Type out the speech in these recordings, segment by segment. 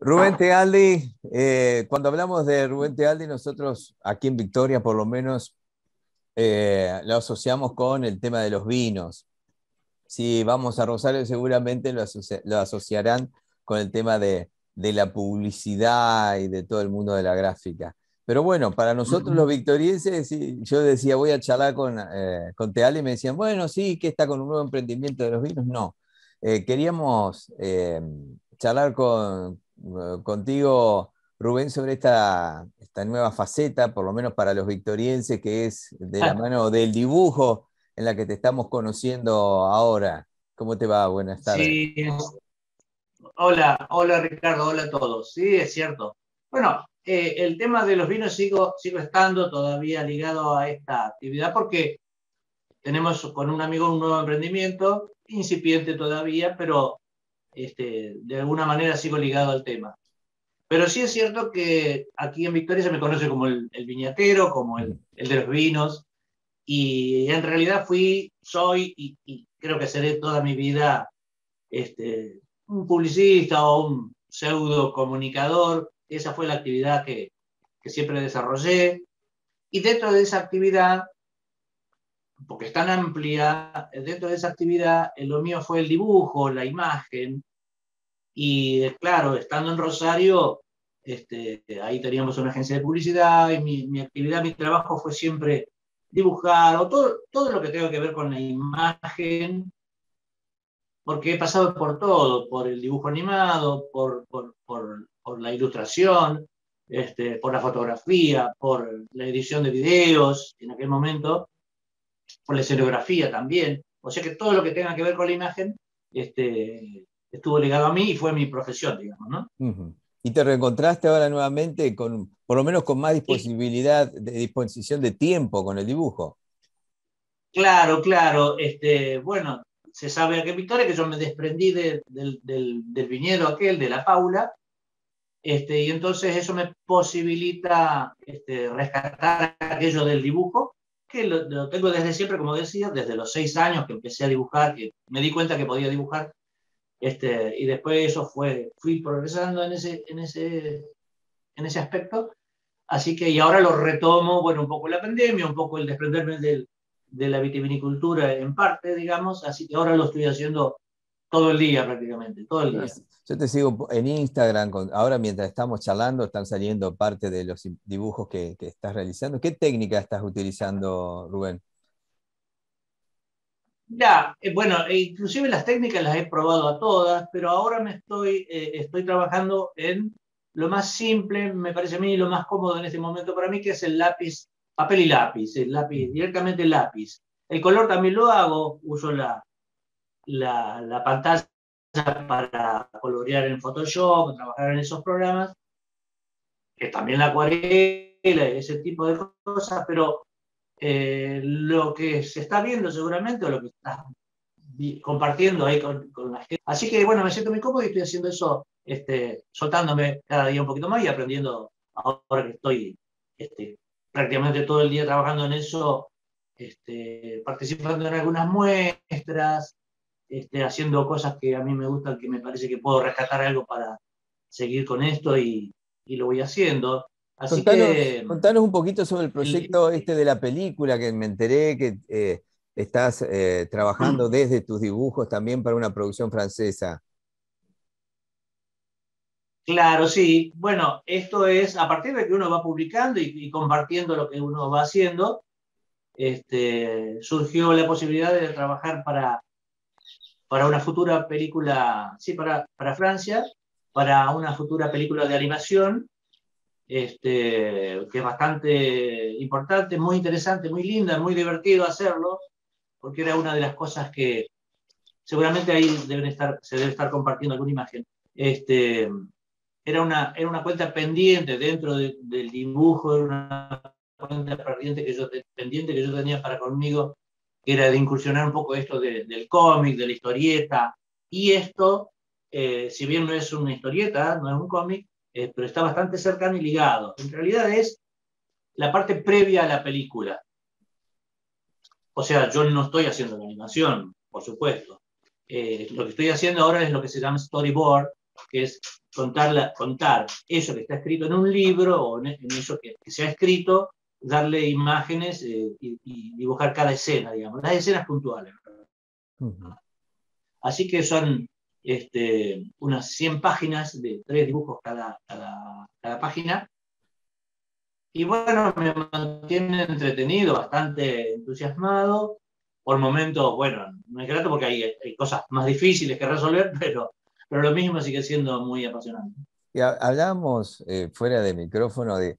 Rubén Tealdi, eh, cuando hablamos de Rubén Tealdi, nosotros aquí en Victoria por lo menos eh, lo asociamos con el tema de los vinos. Si vamos a Rosario seguramente lo, asociarán con el tema de, la publicidad y de todo el mundo de la gráfica. Pero bueno, para nosotros los victorienses, yo decía, voy a charlar con, eh, con Tealdi y me decían, bueno, sí, que está con un nuevo emprendimiento de los vinos. No, queríamos charlar con, contigo, Rubén, sobre esta, esta nueva faceta, por lo menos para los victorienses, que es de la ah. mano del dibujo en la que te estamos conociendo ahora. ¿Cómo te va? Buenas tardes. Sí. Hola, hola Ricardo, hola a todos. Sí, es cierto. Bueno, eh, el tema de los vinos sigo, sigo estando todavía ligado a esta actividad porque tenemos con un amigo un nuevo emprendimiento, incipiente todavía, pero este, de alguna manera sigo ligado al tema. Pero sí es cierto que aquí en Victoria se me conoce como el, viñatero, como el, de los vinos, y en realidad fui, soy y, creo que seré toda mi vida este, un publicista o un pseudo comunicador. Esa fue la actividad que, que siempre desarrollé. Y dentro de esa actividad porque es tan amplia, dentro de esa actividad lo mío fue el dibujo, la imagen, y claro, estando en Rosario, este, ahí teníamos una agencia de publicidad y mi, actividad, mi trabajo fue siempre dibujar o todo, todo lo que tenga que ver con la imagen, porque he pasado por todo, por el dibujo animado, por, por, por, por la ilustración, este, por la fotografía, por la edición de videos en aquel momento, por la escenografía también. O sea que todo lo que tenga que ver con la imagen este, estuvo ligado a mí y fue mi profesión, digamos, ¿no? Y te reencontraste ahora nuevamente con, por lo menos con más disponibilidad, de disposición de tiempo con el dibujo. Claro, claro. Este, bueno, se sabe aquí en Victoria que yo me desprendí del, del, viñedo aquel, de la Paula, este, y entonces eso me posibilita este, rescatar aquello del dibujo que lo, tengo desde siempre, como decía, desde los seis años que empecé a dibujar, que me di cuenta que podía dibujar, este, y después eso fue, fui progresando en ese, en ese, en ese aspecto. Así que, y ahora lo retomo, bueno, un poco la pandemia, un poco el desprenderme del, de la vitivinicultura en parte, digamos, así que ahora lo estoy haciendo todo el día prácticamente, todo el día. Yo te sigo en Instagram, ahora mientras estamos charlando están saliendo parte de los dibujos que, estás realizando. ¿Qué técnica estás utilizando, Rubén? Ya, eh, bueno, e inclusive las técnicas las he probado a todas, pero ahora me estoy, eh, estoy trabajando en lo más simple, me parece a mí, lo más cómodo en este momento para mí, que es el lápiz, papel y lápiz, el lápiz, directamente el lápiz. El color también lo hago, uso la, la, la pantalla para colorear en Photoshop, trabajar en esos programas, que también la acuarela, ese tipo de cosas, pero eh, lo que se está viendo seguramente, o lo que está compartiendo ahí con, la gente. Así que bueno, me siento muy cómodo y estoy haciendo eso, este, soltándome cada día un poquito más y aprendiendo ahora que estoy este, prácticamente todo el día trabajando en eso, este, participando en algunas muestras, este, haciendo cosas que a mí me gustan, que me parece que puedo rescatar algo para seguir con esto y, lo voy haciendo. Así contanos, contanos, un poquito sobre el proyecto este de la película, que me enteré que eh, estás eh, trabajando desde tus dibujos también para una producción francesa. Claro, sí. Bueno, esto es a partir de que uno va publicando y, compartiendo lo que uno va haciendo, este, surgió la posibilidad de trabajar para para una futura película, sí, para, para Francia, para una futura película de animación, este, que es bastante importante, muy interesante, muy linda, muy divertido hacerlo, porque era una de las cosas que seguramente ahí deben estar, se debe estar compartiendo alguna imagen. Este, era, una, era una cuenta pendiente dentro del dibujo, era una cuenta pendiente que, yo, tenía para conmigo era de incursionar un poco esto del cómic, de la historieta, y esto, eh, si bien no es una historieta, no es un cómic, eh, pero está bastante cercano y ligado. En realidad es la parte previa a la película. O sea, yo no estoy haciendo la animación, por supuesto. Eh, lo que estoy haciendo ahora es lo que se llama storyboard, que es contar, contar eso que está escrito en un libro o en, eso que, se ha escrito, darle imágenes eh, y, dibujar cada escena, digamos, las escenas puntuales. Así que son este, unas 100 páginas de tres dibujos cada, cada, página. Y bueno, me mantiene entretenido, bastante entusiasmado. Por momentos, bueno, no es grato porque hay, cosas más difíciles que resolver, pero, pero lo mismo sigue siendo muy apasionante. Y hablábamos eh, fuera de micrófono de,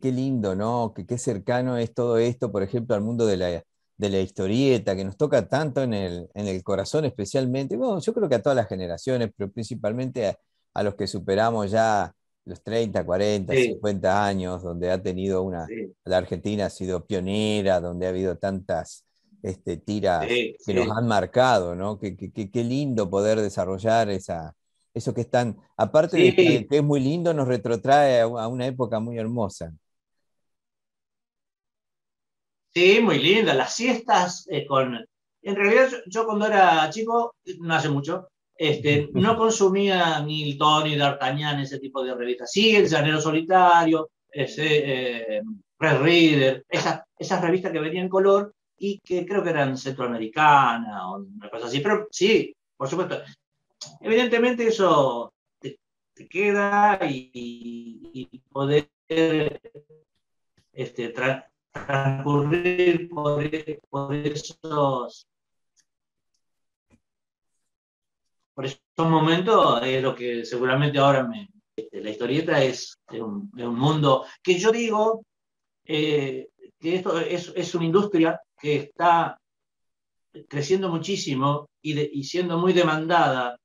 qué lindo, ¿no? Que qué cercano es todo esto, por ejemplo, al mundo de la, de la historieta, que nos toca tanto en el, en el corazón especialmente, bueno, yo creo que a todas las generaciones, pero principalmente a, los que superamos ya los 30, 40, 50 años, donde ha tenido una, la Argentina ha sido pionera, donde ha habido tantas este, tiras que nos han marcado, ¿no? Qué que, lindo poder desarrollar esa, eso que es tan, aparte de que, es muy lindo, nos retrotrae a una época muy hermosa. Sí, muy linda. Las siestas eh, con... En realidad yo, cuando era chico, no hace mucho, este, no consumía ni el Tony, D'Artagnan, ese tipo de revistas. Sí, El Llanero Solitario, ese, eh, Red Reader, esas, esas revistas que venían en color y que creo que eran centroamericanas o una cosa así. Pero sí, por supuesto. Evidentemente eso te, queda y, poder este, transcurrir por, por esos por esos momentos es lo que seguramente ahora este, la historieta es, un, mundo que yo digo eh, que esto es, es, una industria que está creciendo muchísimo y, y, siendo muy demandada,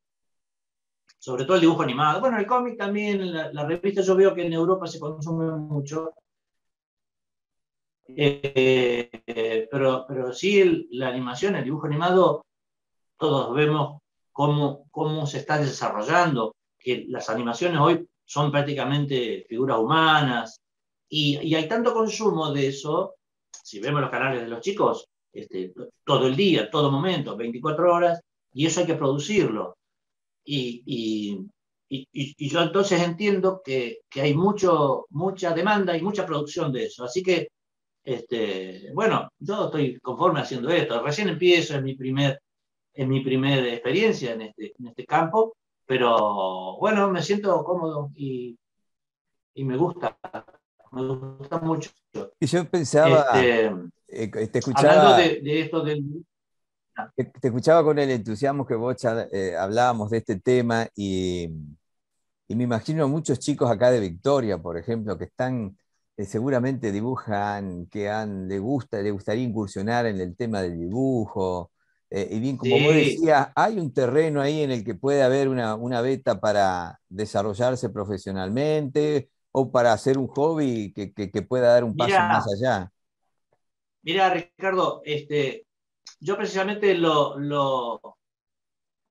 sobre todo el dibujo animado. Bueno, el cómic también, la, la, revista yo veo que en Europa se consume mucho, eh, pero, pero sí, la animación, el dibujo animado, todos vemos cómo, cómo se está desarrollando, que las animaciones hoy son prácticamente figuras humanas, y, y hay tanto consumo de eso, si vemos los canales de los chicos, este, todo el día, todo momento, 24 horas, y eso hay que producirlo. Y, y, y, yo entonces entiendo que, que, hay mucho, mucha demanda y mucha producción de eso. Así que este, bueno, yo estoy conforme haciendo esto. Recién empiezo, en mi primer, en mi primera experiencia en este, en este campo, pero bueno, me siento cómodo y, y me gusta, me gusta mucho. Y yo pensaba, este, eh, te escuchaba, hablando de, esto del... Te, escuchaba con el entusiasmo que vos eh, hablábamos de este tema y, y me imagino muchos chicos acá de Victoria, por ejemplo, que están eh, seguramente dibujan, que han, le, gusta, le gustaría incursionar en el tema del dibujo. Eh, y bien, como vos decías, hay un terreno ahí en el que puede haber una, una, beta para desarrollarse profesionalmente o para hacer un hobby que, que, pueda dar un paso más allá. Mira, Ricardo, este, yo precisamente lo, lo,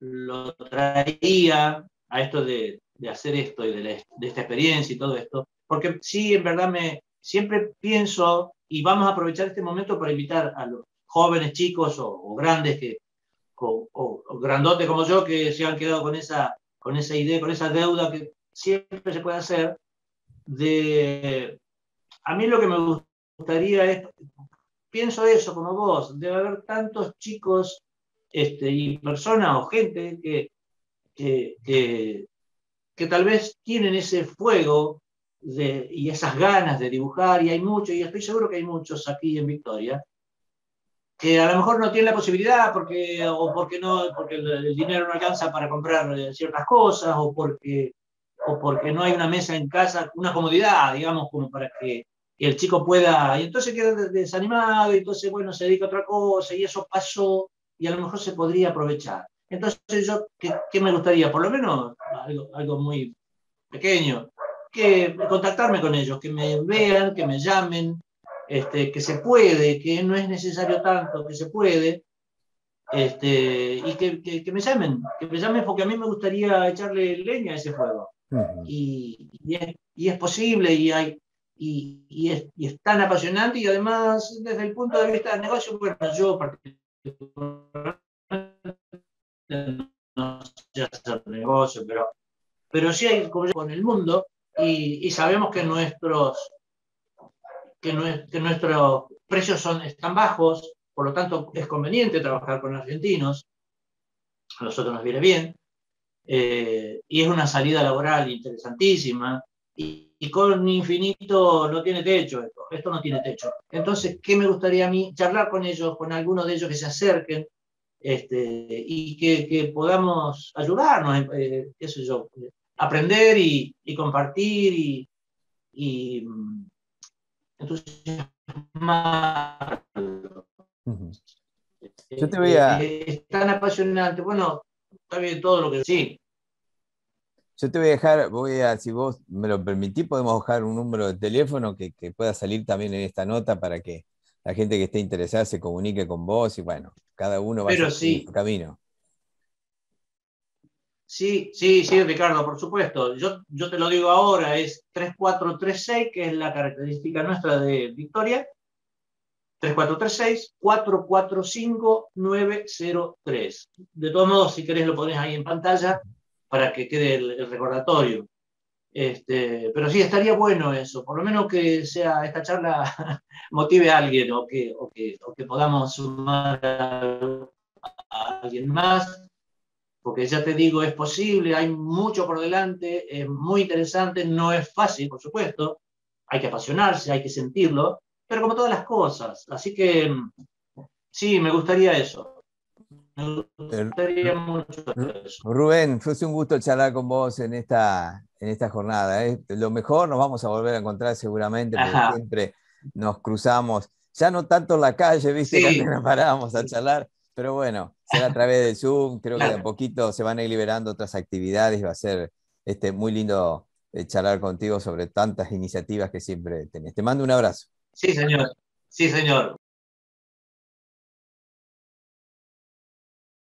lo traía a esto de, de hacer esto y de, de, esta experiencia y todo esto, porque sí, en verdad me siempre pienso, y vamos a aprovechar este momento para invitar a los jóvenes, chicos o, grandes, que, o, grandotes como yo, que se han quedado con esa, con esa idea, con esa deuda que siempre se puede hacer, de... A mí lo que me gustaría es, pienso eso como vos, debe haber tantos chicos este, y personas o gente que, que, que, que tal vez tienen ese fuego y esas ganas de dibujar, y hay muchos, y estoy seguro que hay muchos aquí en Victoria, que a lo mejor no tienen la posibilidad porque, o porque, no, porque el, dinero no alcanza para comprar eh, ciertas cosas, o porque, o porque no hay una mesa en casa, una comodidad, digamos, como para que, el chico pueda, y entonces queda desanimado, y entonces, bueno, se dedica a otra cosa, y eso pasó, y a lo mejor se podría aprovechar. Entonces yo, ¿qué, qué me gustaría? Por lo menos algo, algo muy pequeño, que contactarme con ellos, que me vean, que me llamen, este, que se puede, que no es necesario tanto, que se puede, este, y que, que, me llamen, que me llamen porque a mí me gustaría echarle leña a ese fuego. y, y, es, posible y, hay, y, es, tan apasionante y además desde el punto de vista del negocio, bueno, yo particularmente no sé hacer negocio, pero pero sí hay con el mundo y, sabemos que nuestros, que, nuestros precios son, están bajos, por lo tanto es conveniente trabajar con argentinos, a nosotros nos viene bien, eh, y es una salida laboral interesantísima, y, con infinito no tiene techo esto, esto no tiene techo. Entonces, ¿qué me gustaría a mí? Charlar con ellos, con algunos de ellos que se acerquen, este, y que, podamos ayudarnos, eh, qué sé yo, aprender y, compartir y, y entusiasmar. Yo te voy a... Eh, es tan apasionante. Bueno, está bien todo lo que sí. Yo te voy a dejar, voy a, si vos me lo permitís, podemos dejar un número de teléfono que, pueda salir también en esta nota para que la gente que esté interesada se comunique con vos y bueno, cada uno va a su camino. Sí, sí, sí, Ricardo, por supuesto. Yo, yo te lo digo ahora, es 3436, que es la característica nuestra de Victoria. 3436-445-903. De todos modos, si querés lo pones ahí en pantalla para que quede el, recordatorio. Este, pero sí, estaría bueno eso, por lo menos que sea esta charla motive a alguien o que, o que, o que podamos sumar a alguien más porque ya te digo, es posible, hay mucho por delante, es muy interesante, no es fácil, por supuesto, hay que apasionarse, hay que sentirlo, pero como todas las cosas. Así que sí, me gustaría eso. Rubén, fue un gusto charlar con vos en esta, en esta jornada. ¿eh? Lo mejor nos vamos a volver a encontrar seguramente, porque siempre nos cruzamos, ya no tanto en la calle, viste, que nos parábamos a charlar, pero bueno, será a través de Zoom, creo que de a poquito se van a ir liberando otras actividades y va a ser este, muy lindo eh, charlar contigo sobre tantas iniciativas que siempre tenés. Te mando un abrazo. Sí, señor. Sí, señor.